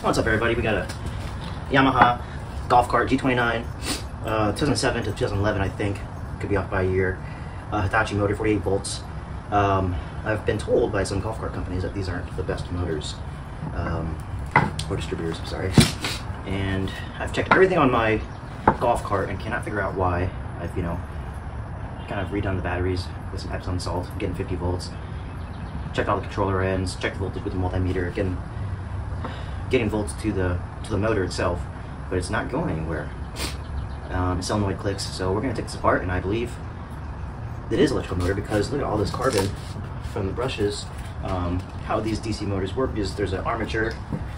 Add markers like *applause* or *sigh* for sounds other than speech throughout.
What's up everybody? We got a Yamaha golf cart G29, uh, 2007 to 2011 I think, could be off by a year. Uh, Hitachi motor, 48 volts. Um, I've been told by some golf cart companies that these aren't the best motors, um, or distributors, I'm sorry. And I've checked everything on my golf cart and cannot figure out why. I've, you know, kind of redone the batteries with some Epsom salt, getting 50 volts. Checked all the controller ends, checked the voltage with the multimeter, getting getting volts to the to the motor itself, but it's not going anywhere. Um, solenoid clicks, so we're going to take this apart, and I believe it is electrical motor because look at all this carbon from the brushes. Um, how these DC motors work is there's an armature,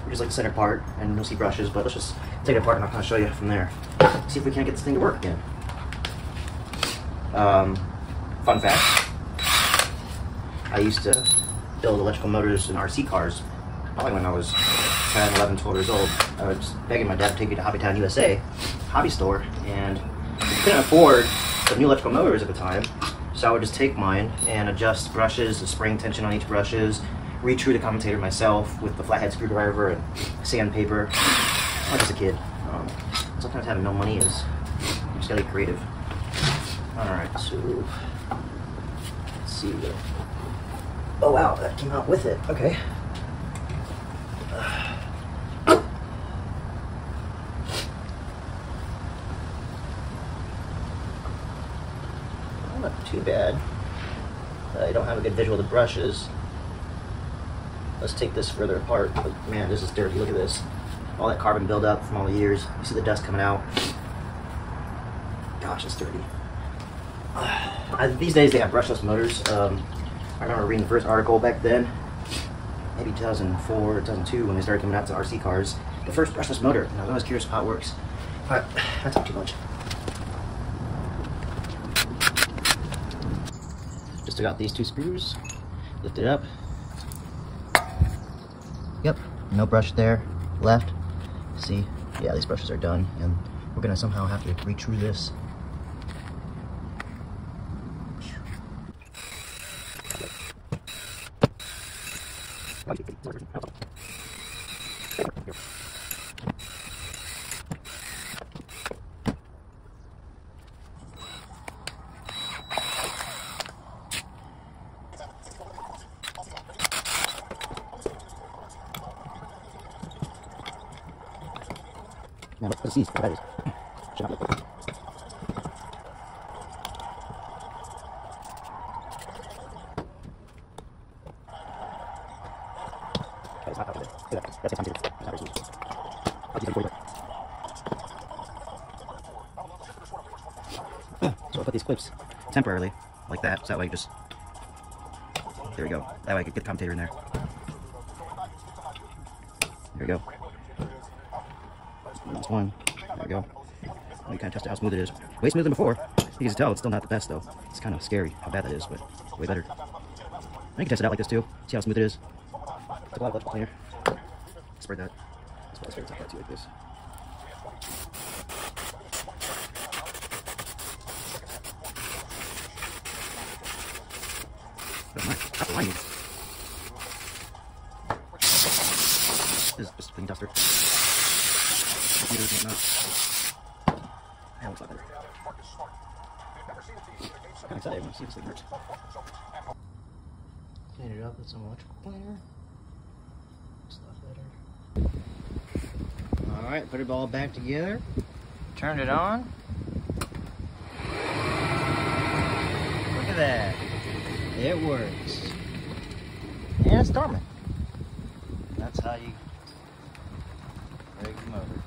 which is like the center part, and you'll see brushes, but let's just take it apart and I'll kind of show you from there. See if we can't get this thing to work again. Um, fun fact, I used to build electrical motors in RC cars, probably when I was 10, 11, 12 years old. I was begging my dad to take me to Hobbytown USA, hobby store, and couldn't afford the new electrical motors at the time, so I would just take mine and adjust brushes, the spring tension on each brushes, retrue the commutator myself with the flathead screwdriver and sandpaper. I was a kid. Um, sometimes having no money is, you just gotta get creative. Alright, so, let's see. Oh wow, that came out with it. Okay. Not too bad. I don't have a good visual of the brushes. Let's take this further apart. Man, this is dirty. Look at this. All that carbon buildup from all the years. You see the dust coming out. Gosh, it's dirty. *sighs* Uh, these days they have brushless motors. Um, I remember reading the first article back then, maybe 2004, 2002, when they started coming out to RC cars. The first brushless motor. And I was always curious how it works. But *sighs* I talk too much. Just took out these two screws, lift it up. Yep, no brush there, left. See, yeah, these brushes are done, and we're gonna somehow have to retrue this. Now see what that is. It's. Look at that. It's sweet. I'll keep it. So I'll put these clips temporarily, like that, so that way you just... There we go. That way I can get the commutator in there. There we go. Last one. There we go. We kind of test how smooth it is. Way smoother than before. You can tell it's still not the best though. It's kind of scary how bad that is, but way better. I can test it out like this too. See how smooth it is. Took a lot of electrical cleaner. Spread that. Spread the top too like this. But my, the lining. This is just a clean duster computers and whatnot. That looks a lot better. Kind of excited I see this thing works. Clean it up with some electrical a lot better. Alright, put it all back together. Turn it on. Look at that. It works. And it's dormant. That's how you rig the motor.